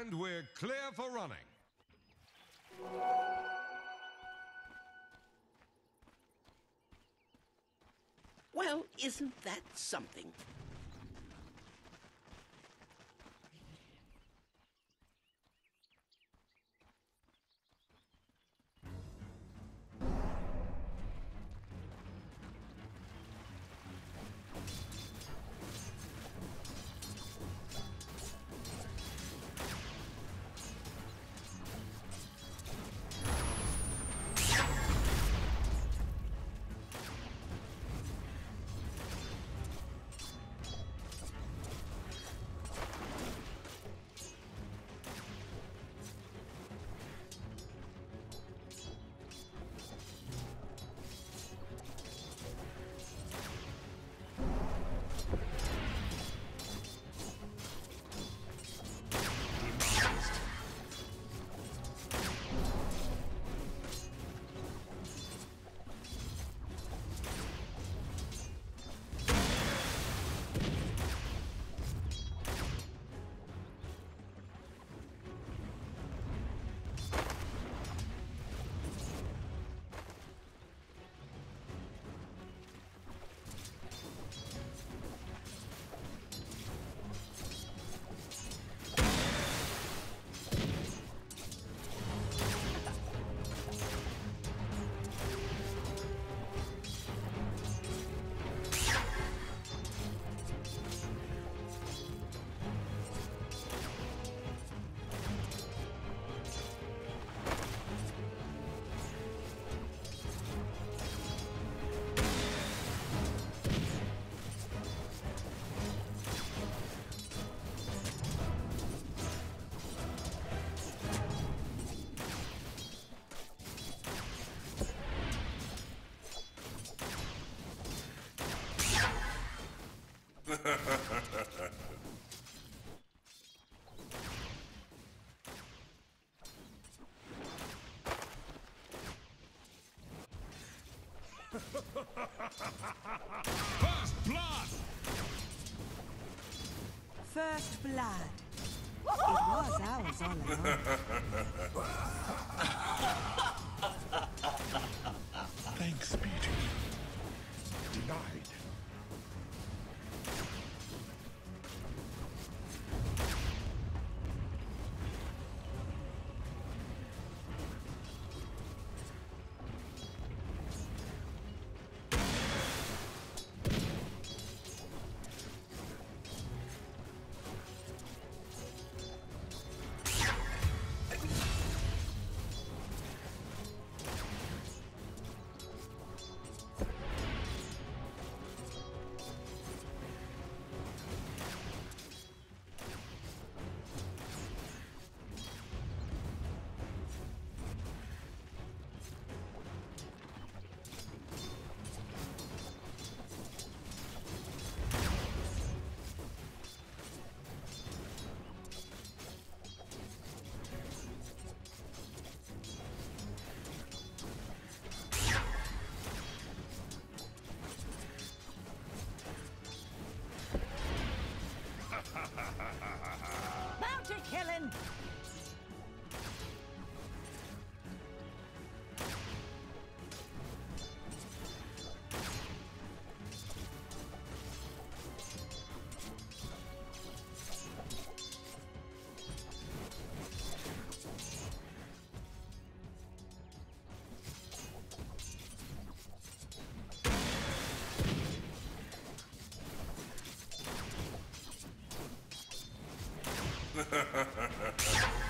And we're clear for running. Well, isn't that something? First blood! First blood. It was ours all along. Thanks, beauty. Denied. Denied. Ha ha ha ha ha!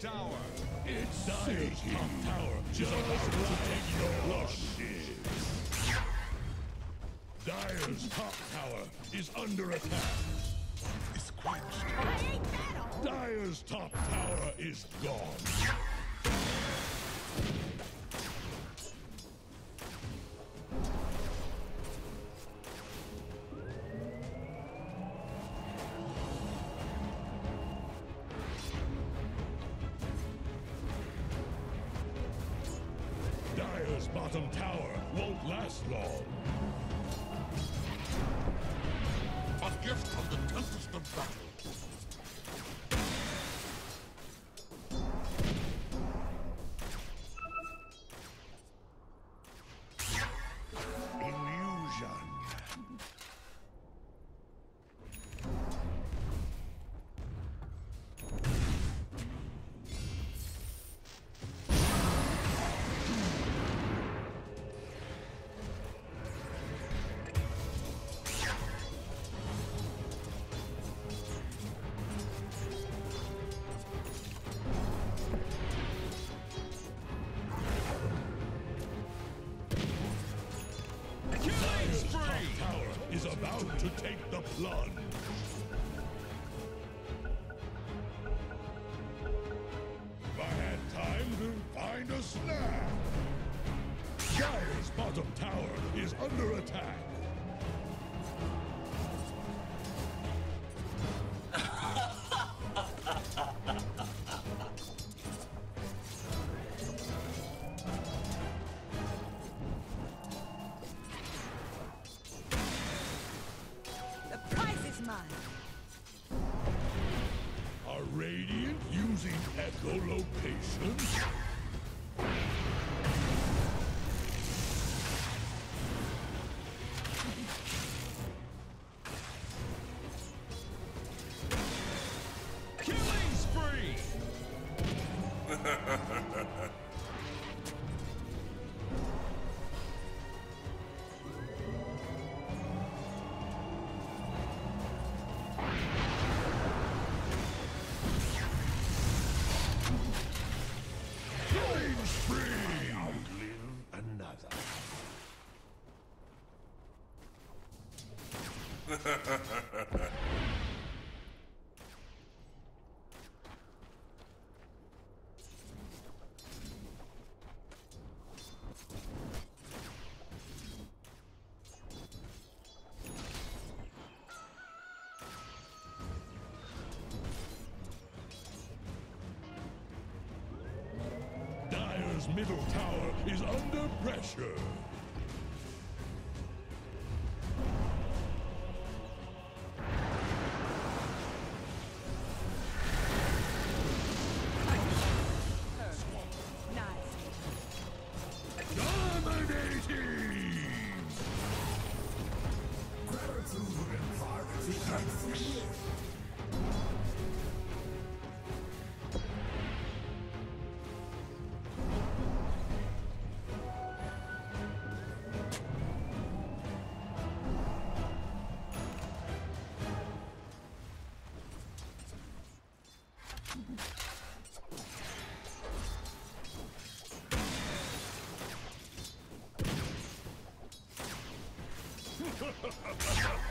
Tower. It's Dire's top tower is about to take the plunge. Dire's top tower is under attack. It's quenched. Dire's top tower is gone. Dire's bottom tower won't last long. A gift from the tempest of battle. If I had time to find a snack. Dire's bottom tower is under attack. Middle tower is under pressure. Ha ha ha ha!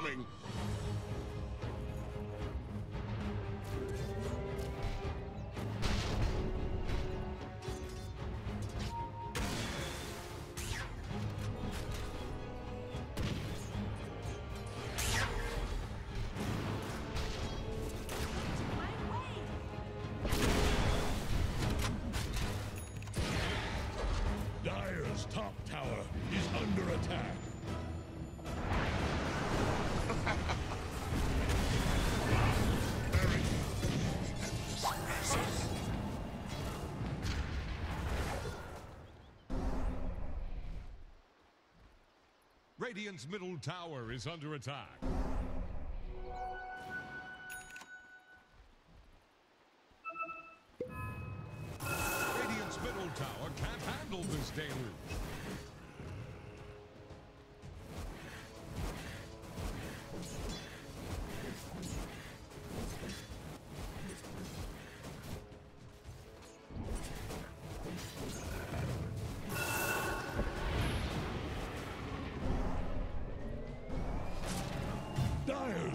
Coming. Radiant's middle tower is under attack. Radiant's middle tower can't handle this deluge.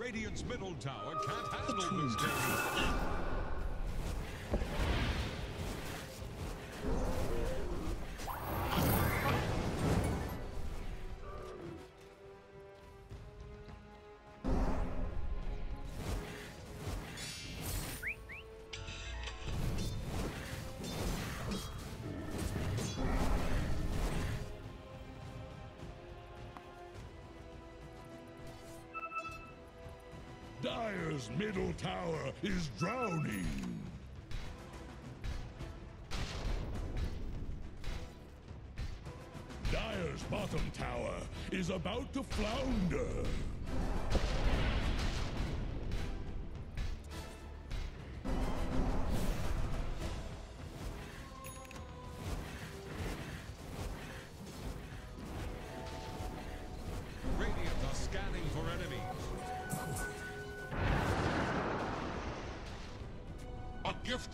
Radiant's middle tower can't handle this middle tower is drowning. Dire's bottom tower is about to flounder.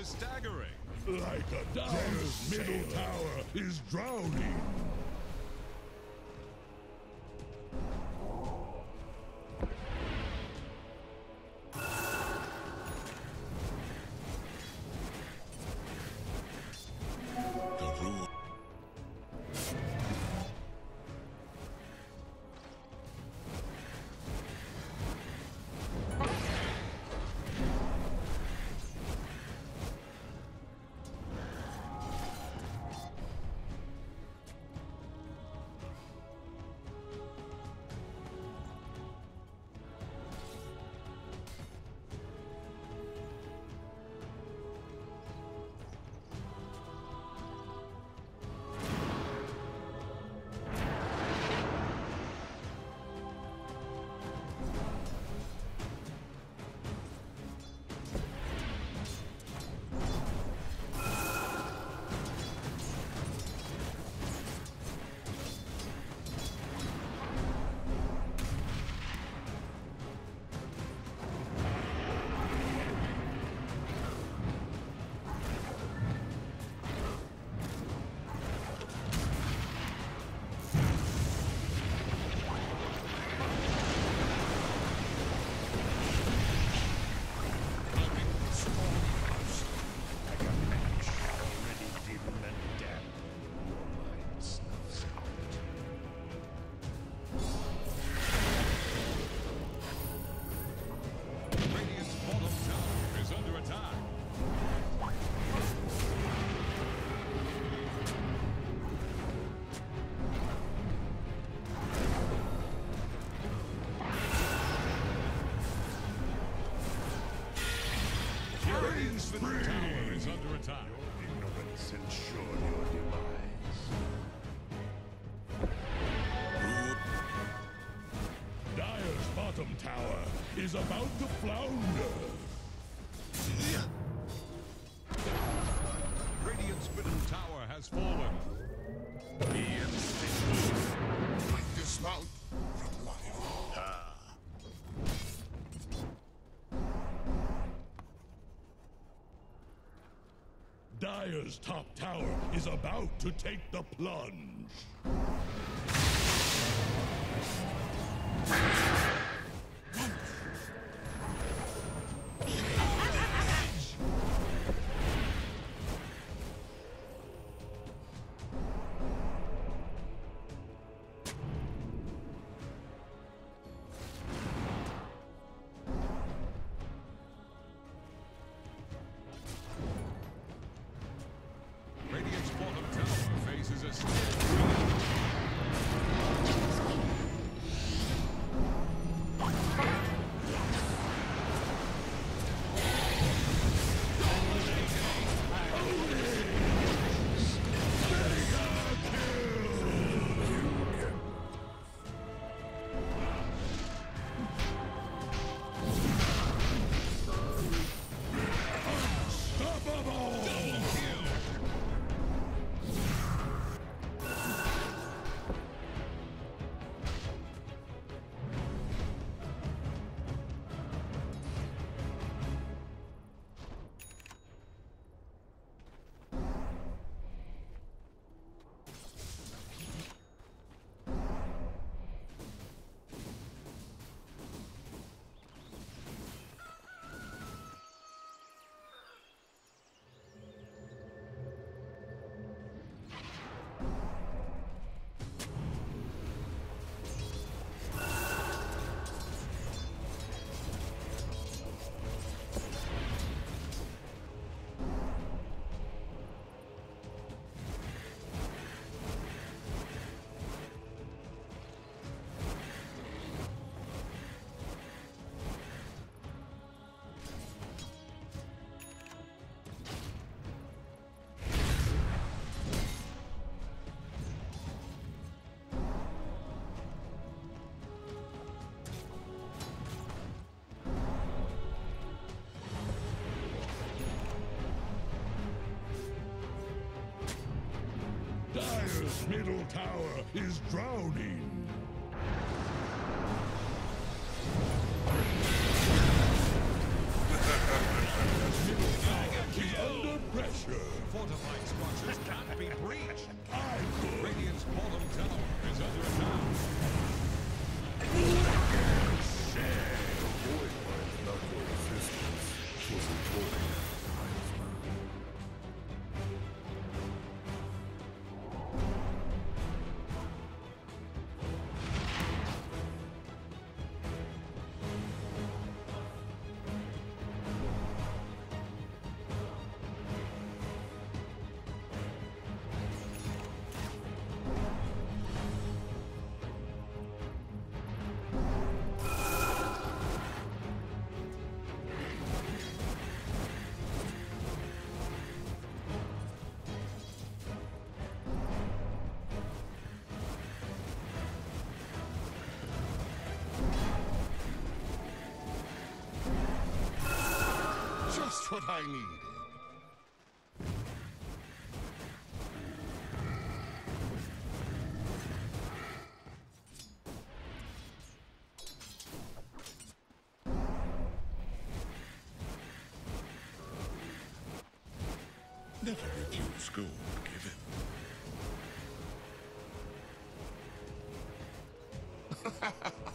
Is staggering. Like a Dire's middle tower is drowning. Dire's top tower is about to take the plunge. middle tower is drowning. what I needed. Never refuse school given.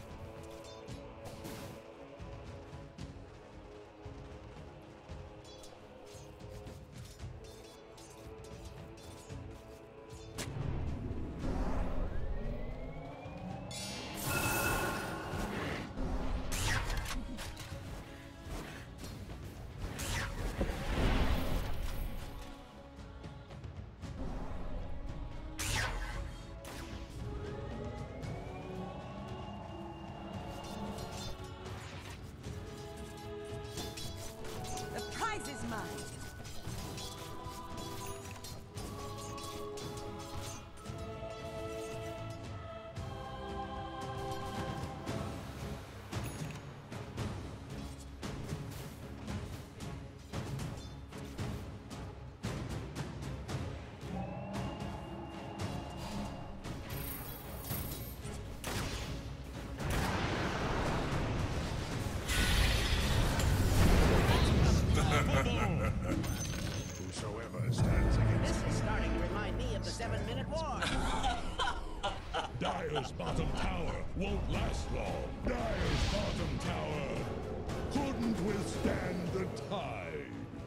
Friday.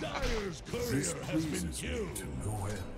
this been killed to no end.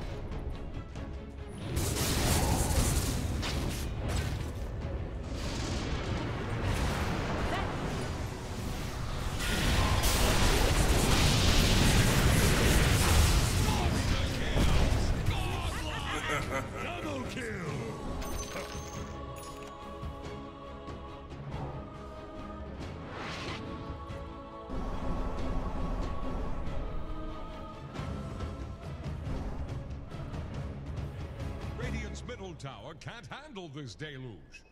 Tower can't handle this deluge.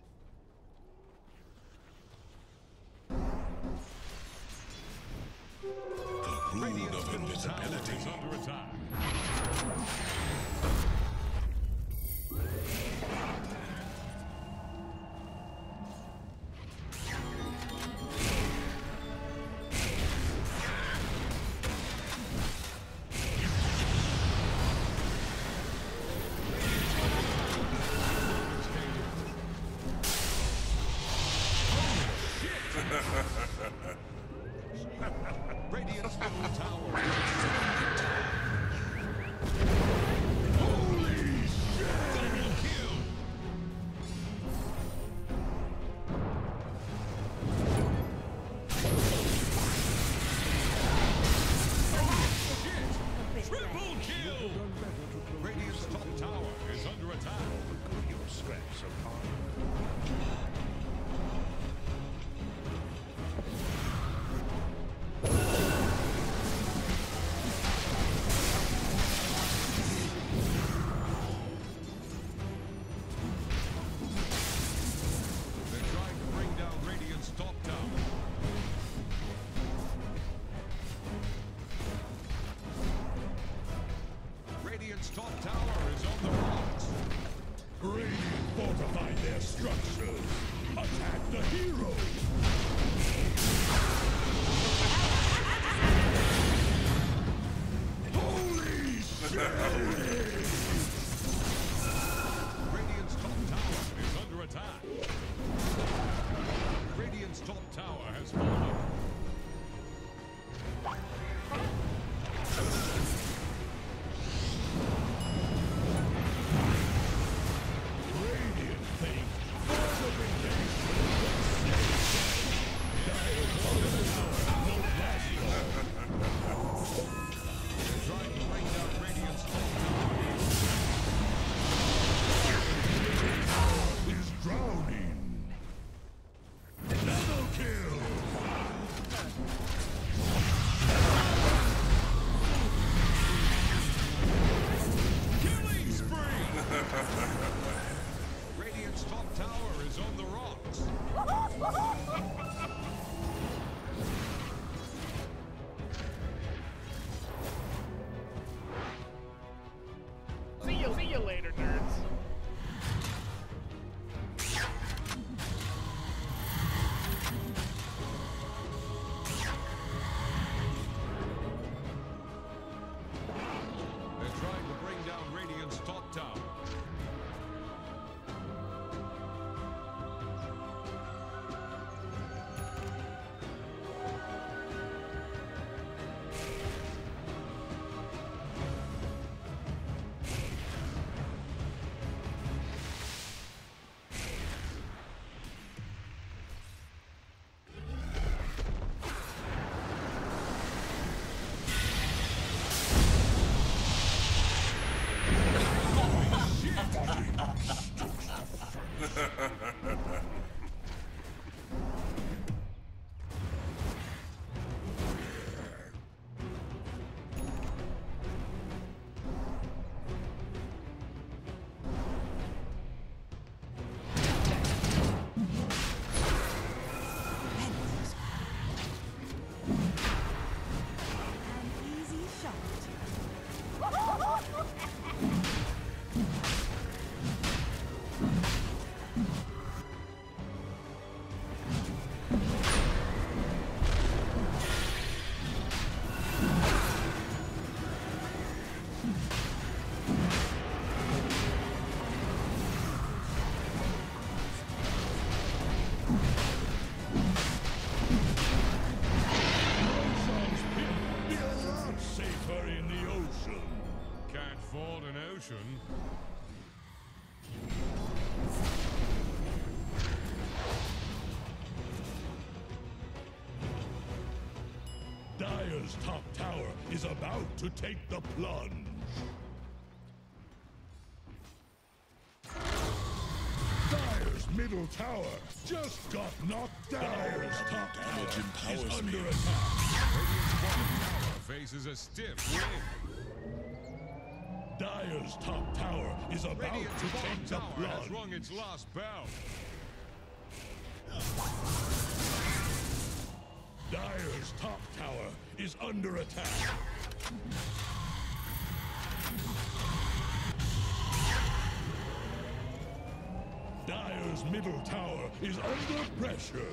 Dire's top tower is about to take the plunge. Dire's middle tower just got knocked down. Dire's top tower damage is under me. attack. Radiant's bottom tower faces a stiff wind. Dire's top tower is about Radiant's to take the tower has plunge. rung its last bell. Dire's top tower is under attack. Dire's middle tower is under pressure.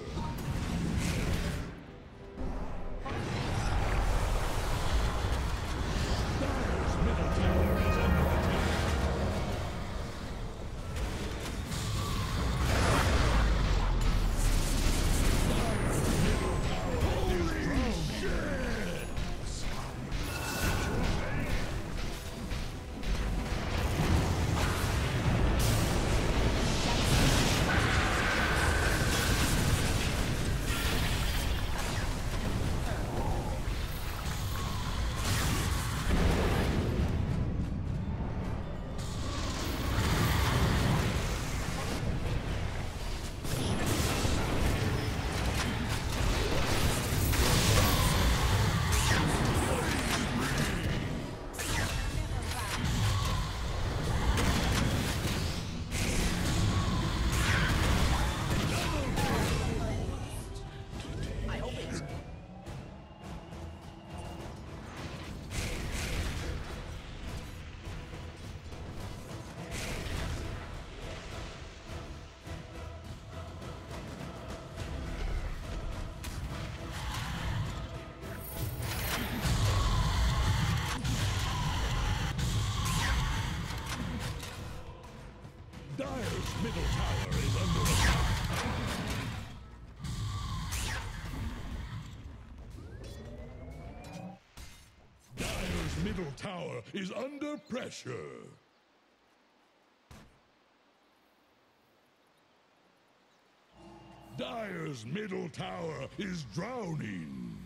Is under pressure. Dire's middle tower is drowning.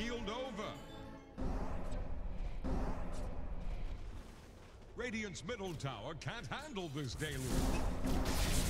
keeled over. Radiant's middle tower can't handle this deluge.